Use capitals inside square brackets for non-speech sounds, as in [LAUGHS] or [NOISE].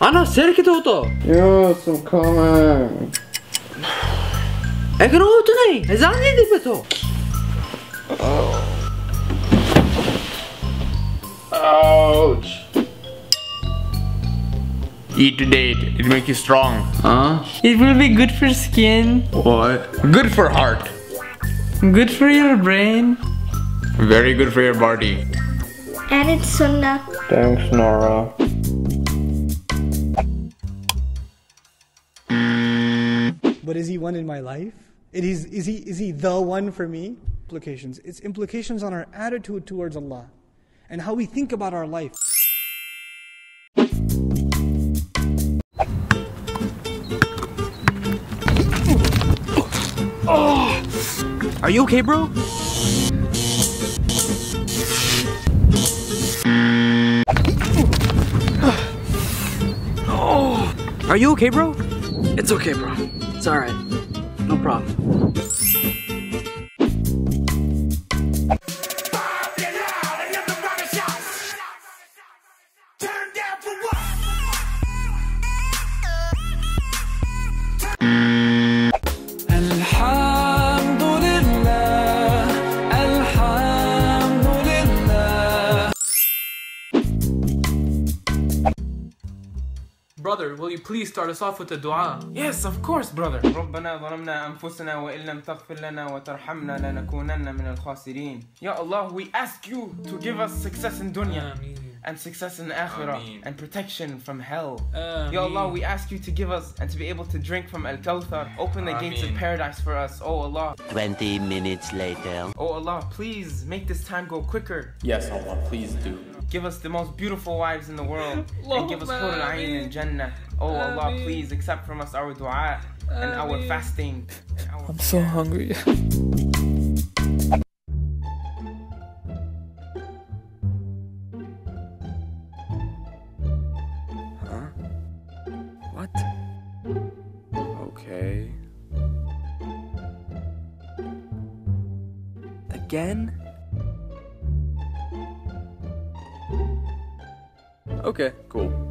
Ana ser que toto. Yes, I'm coming. E kan auto nej. Zani di beto. Ouch. Eat today, date. It make you strong. Huh? It will be good for skin, What? Good for heart. good for your brain. Very good for your body. And it's sunnah. Thanks, Nora. But is he one in my life? It is, is, he, is he the one for me? Implications. It's implications on our attitude towards Allah and how we think about our life. Oh. Are you okay, bro? Oh. Are you okay, bro? It's okay, bro. It's alright. No problem. Brother, will you please start us off with a dua? Yes, of course, brother. ربنا ظلمنا أنفسنا وإن لم تغفر لنا وترحمنا لنكونن من الخاسرين. Ya Allah, we ask you to give us success in dunya Ameen. and success in akhirah Ameen. and protection from hell. Ameen. Ya Allah, we ask you to give us and to be able to drink from Al Kawthar. Open the gates of Ameen. paradise for us, oh Allah. 20 minutes later. Oh Allah, please make this time go quicker. Yes, Allah, please do. Give us the most beautiful wives in the world [LAUGHS] and give us Allahumma Hur al-Ain and. Jannah. Oh Allah, please accept from us our dua and our fasting. and our I'm so hungry. Huh? What? Okay. Again? Okay, cool.